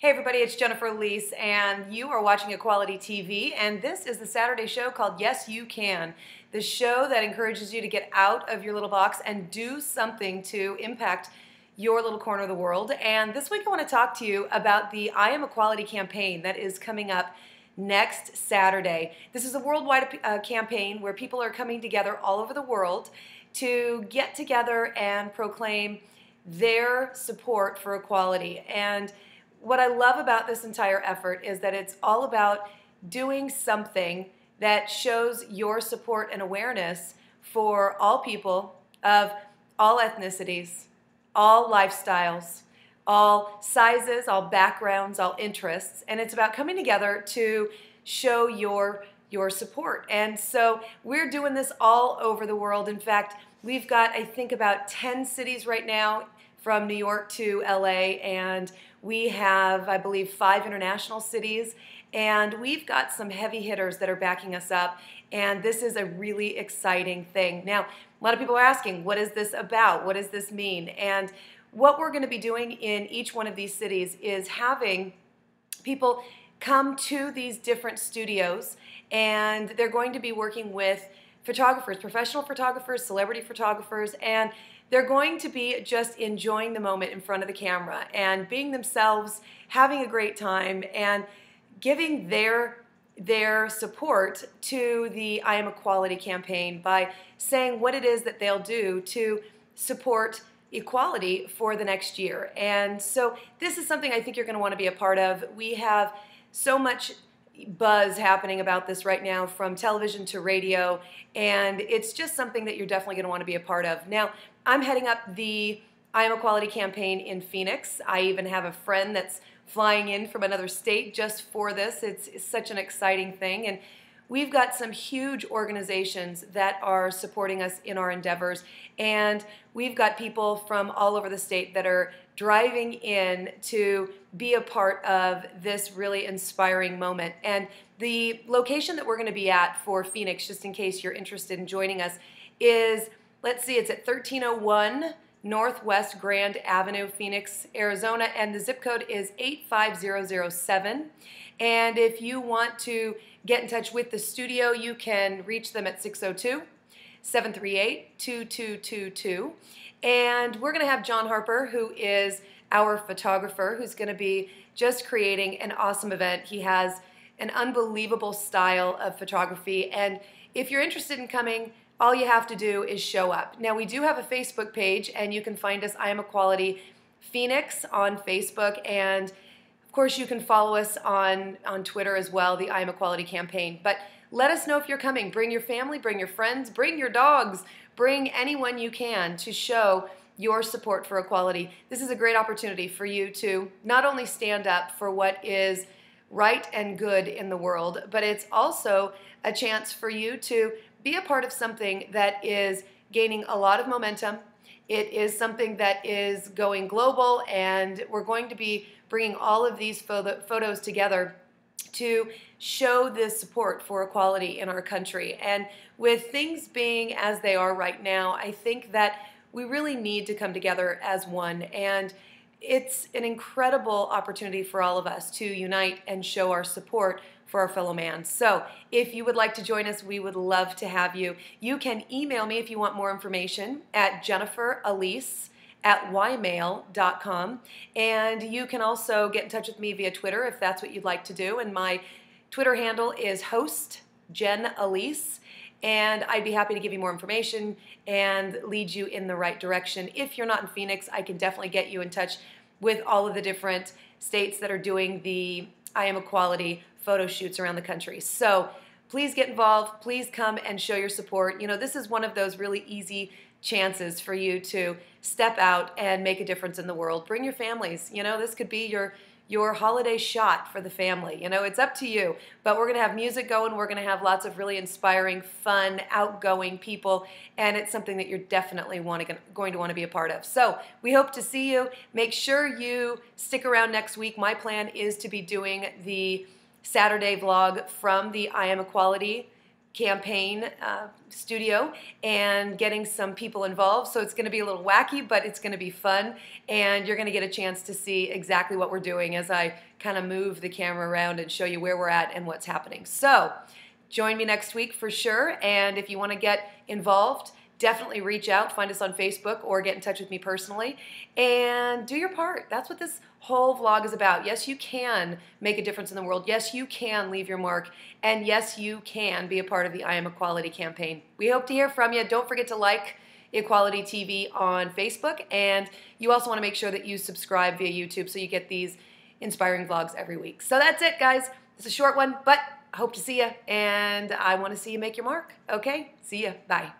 Hey everybody, it's Jennifer Alyse, and you are watching Equality TV, and this is the Saturday show called Yes You Can, the show that encourages you to get out of your little box and do something to impact your little corner of the world. And this week I want to talk to you about the I Am Equality campaign that is coming up next Saturday. This is a worldwide uh, campaign where people are coming together all over the world to get together and proclaim their support for equality. And what I love about this entire effort is that it's all about doing something that shows your support and awareness for all people of all ethnicities, all lifestyles, all sizes, all backgrounds, all interests, and it's about coming together to show your your support. And so we're doing this all over the world. In fact, we've got I think about 10 cities right now from New York to LA and we have, I believe, five international cities, and we've got some heavy hitters that are backing us up, and this is a really exciting thing. Now, a lot of people are asking, what is this about? What does this mean? And what we're going to be doing in each one of these cities is having people come to these different studios, and they're going to be working with photographers, professional photographers, celebrity photographers, and they're going to be just enjoying the moment in front of the camera and being themselves, having a great time, and giving their their support to the I Am Equality campaign by saying what it is that they'll do to support equality for the next year. And so this is something I think you're going to want to be a part of. We have so much buzz happening about this right now from television to radio, and it's just something that you're definitely going to want to be a part of. Now, I'm heading up the I Am Equality campaign in Phoenix. I even have a friend that's flying in from another state just for this. It's, it's such an exciting thing. And we've got some huge organizations that are supporting us in our endeavors. And we've got people from all over the state that are driving in to be a part of this really inspiring moment. And the location that we're going to be at for Phoenix, just in case you're interested in joining us, is let's see, it's at 1301 Northwest Grand Avenue, Phoenix, Arizona, and the zip code is 85007. And if you want to get in touch with the studio, you can reach them at 602 738 2222. And we're going to have John Harper, who is our photographer, who's going to be just creating an awesome event. He has an unbelievable style of photography. And if you're interested in coming, all you have to do is show up. Now, we do have a Facebook page, and you can find us, I Am Equality Phoenix, on Facebook. And of course, you can follow us on, on Twitter as well, the I Am Equality campaign. But let us know if you're coming. Bring your family, bring your friends, bring your dogs, bring anyone you can to show your support for equality. This is a great opportunity for you to not only stand up for what is right and good in the world, but it's also a chance for you to be a part of something that is gaining a lot of momentum. It is something that is going global, and we're going to be bringing all of these photos together to show the support for equality in our country. And with things being as they are right now, I think that we really need to come together as one. And it's an incredible opportunity for all of us to unite and show our support for our fellow man. So if you would like to join us, we would love to have you. You can email me if you want more information at Jennifer Alyse at ymail.com. And you can also get in touch with me via Twitter if that's what you'd like to do. And my Twitter handle is host Jen Alyse. And I'd be happy to give you more information and lead you in the right direction. If you're not in Phoenix, I can definitely get you in touch with all of the different states that are doing the I Am Equality photo shoots around the country. So please get involved. Please come and show your support. You know, this is one of those really easy chances for you to step out and make a difference in the world. Bring your families. You know, this could be your your holiday shot for the family. You know, it's up to you. But we're going to have music going. We're going to have lots of really inspiring, fun, outgoing people, and it's something that you're definitely want to, going to want to be a part of. So we hope to see you. Make sure you stick around next week. My plan is to be doing the Saturday vlog from the I Am Equality campaign uh, studio and getting some people involved. So it's going to be a little wacky, but it's going to be fun. And you're going to get a chance to see exactly what we're doing as I kind of move the camera around and show you where we're at and what's happening. So join me next week for sure. And if you want to get involved, definitely reach out, find us on Facebook, or get in touch with me personally, and do your part. That's what this whole vlog is about. Yes, you can make a difference in the world. Yes, you can leave your mark. And yes, you can be a part of the I Am Equality campaign. We hope to hear from you. Don't forget to like Equality TV on Facebook, and you also want to make sure that you subscribe via YouTube so you get these inspiring vlogs every week. So that's it, guys. It's a short one, but I hope to see you, and I want to see you make your mark. Okay? See you. Bye.